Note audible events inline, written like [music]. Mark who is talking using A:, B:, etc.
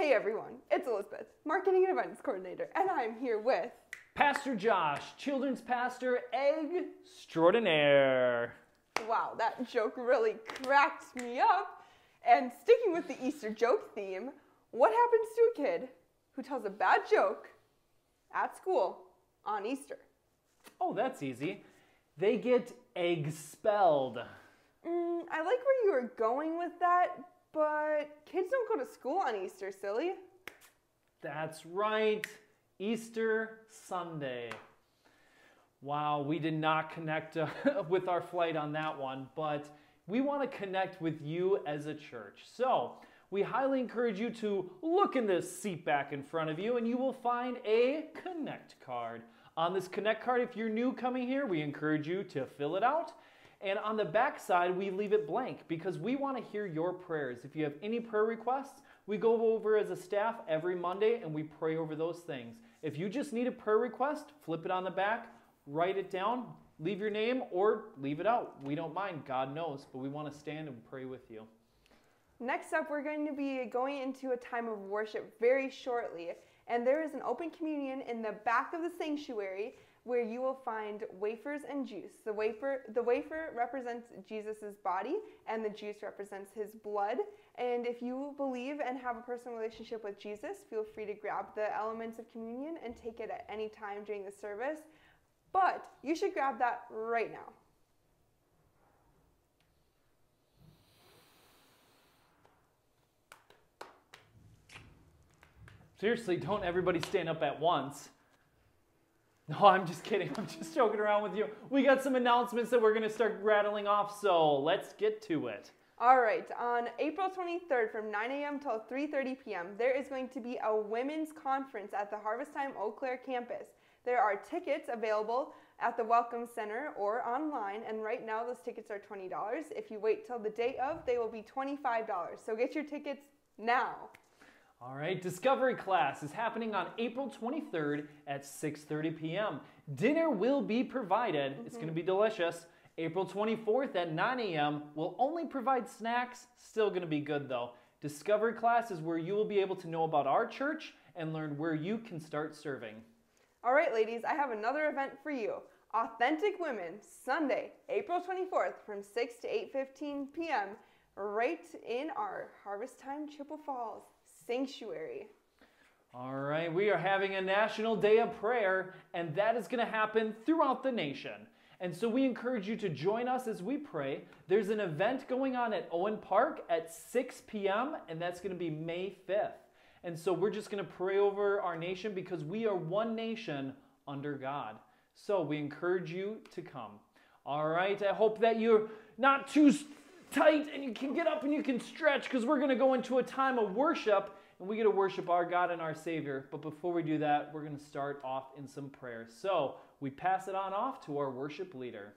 A: Hey everyone, it's Elizabeth, Marketing and Events Coordinator, and I'm here with
B: Pastor Josh, Children's Pastor Egg Extraordinaire.
A: Wow, that joke really cracked me up. And sticking with the Easter joke theme, what happens to a kid who tells a bad joke at school on Easter?
B: Oh, that's easy. They get expelled.
A: Mm, I like where you were going with that, but kids don't go to school on Easter, silly.
B: That's right. Easter Sunday. Wow, we did not connect uh, [laughs] with our flight on that one, but we want to connect with you as a church. So, we highly encourage you to look in this seat back in front of you and you will find a Connect card. On this Connect card, if you're new coming here, we encourage you to fill it out. And on the back side, we leave it blank because we want to hear your prayers. If you have any prayer requests, we go over as a staff every Monday and we pray over those things. If you just need a prayer request, flip it on the back, write it down, leave your name, or leave it out. We don't mind, God knows, but we want to stand and pray with you.
A: Next up, we're going to be going into a time of worship very shortly, and there is an open communion in the back of the sanctuary where you will find wafers and juice. The wafer, the wafer represents Jesus' body, and the juice represents his blood. And if you believe and have a personal relationship with Jesus, feel free to grab the elements of communion and take it at any time during the service. But you should grab that right now.
B: Seriously, don't everybody stand up at once. No, I'm just kidding. [laughs] I'm just joking around with you. We got some announcements that we're going to start rattling off, so let's get to it.
A: All right, on April 23rd from 9 a.m. till 3:30 p.m., there is going to be a women's conference at the Harvestime Eau Claire campus. There are tickets available at the Welcome Center or online, and right now those tickets are $20. If you wait till the day of, they will be $25. So get your tickets now.
B: All right, Discovery class is happening on April 23rd at 6:30 p.m. Dinner will be provided. Mm-hmm. It's going to be delicious. April 24th at 9 a.m. will only provide snacks. Still going to be good though. Discovery class is where you will be able to know about our church and learn where you can start serving.
A: All right, ladies, I have another event for you. Authentic Women, Sunday, April 24th from 6 to 8:15 p.m. right in our Harvestime Chippewa Falls sanctuary.
B: All right, we are having a National Day of Prayer, and that is going to happen throughout the nation. And so we encourage you to join us as we pray. There's an event going on at Owen Park at 6 p.m., and that's going to be May 5th. And so we're just going to pray over our nation because we are one nation under God. So we encourage you to come. All right, I hope that you're not too tight and you can get up and you can stretch because we're going to go into a time of worship and we get to worship our God and our Savior. But before we do that, we're going to start off in some prayer. So we pass it on off to our worship leader.